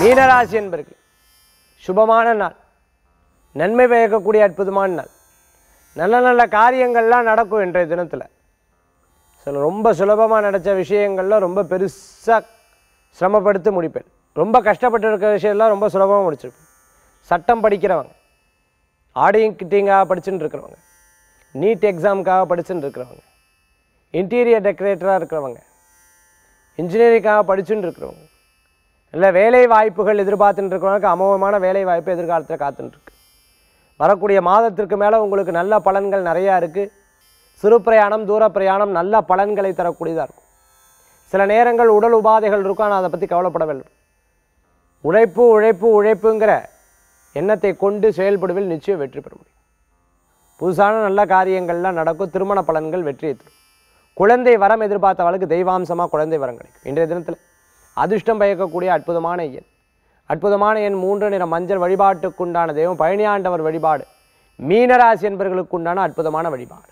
மீனராசி என்பர்கள் சுபமான நாள். நன்மை பயக்கக்கூடிய அற்புதமான நாள். நல்ல நல்ல காரியங்கள்லாம் நடக்கும் இன்றைய தினத்தில். சில ரொம்ப சுலபமாக நடத்த விஷயங்கள்லாம் ரொம்ப பெருசாக சிரமப்படுத்தி முடிப்பேன். ரொம்ப கஷ்டப்பட்டு இருக்கிற விஷயம்லாம் ரொம்ப சுலபமாக முடிச்சிருப்பேன். சட்டம் படிக்கிறவங்க ஆடிட்டிங்காக படிச்சுட்டு இருக்கிறவங்க நீட் எக்ஸாமுக்காக படிச்சுட்டு இருக்கிறவங்க இன்டீரியர் டெக்கரேட்டராக இருக்கிறவங்க இன்ஜினியரிங்காக படிச்சுட்டு இருக்கிறவங்க இல்லை வேலை வாய்ப்புகள் எதிர்பார்த்துட்டு இருக்கிறவங்களுக்கு அமோகமான வேலை வாய்ப்பு எதிர்காலத்தில் காத்துட்டுருக்கு வரக்கூடிய மாதத்திற்கு மேலே உங்களுக்கு நல்ல பலன்கள் நிறையா இருக்குது சிறு பிரயாணம் தூர பிரயாணம் நல்ல பலன்களை தரக்கூடியதாக இருக்கும். சில நேரங்கள் உடல் உபாதைகள் இருக்கும் ஆனால் அதை பற்றி கவலைப்படவில்லை. உழைப்பு உழைப்பு உழைப்புங்கிற எண்ணத்தை கொண்டு செயல்படுவில் நிச்சயம் வெற்றி பெற முடியும். புதுசான நல்ல காரியங்கள்லாம் நடக்கும் திருமண பலன்கள் வெற்றியை தரும். குழந்தை வரம் எதிர்பார்த்தவளுக்கு தெய்வாம்சமாக குழந்தை வரம் கிடைக்கும். இன்றைய தினத்தில் அதிர்ஷ்டம் பயக்கக்கூடிய அற்புதமான எண். அற்புதமான எண் மூன்று நிற மஞ்சள் வழிபாட்டுக்குண்டான தெய்வம் பழனியாண்டவர் வழிபாடு. மீனராசி என்பவர்களுக்குண்டான அற்புதமான வழிபாடு.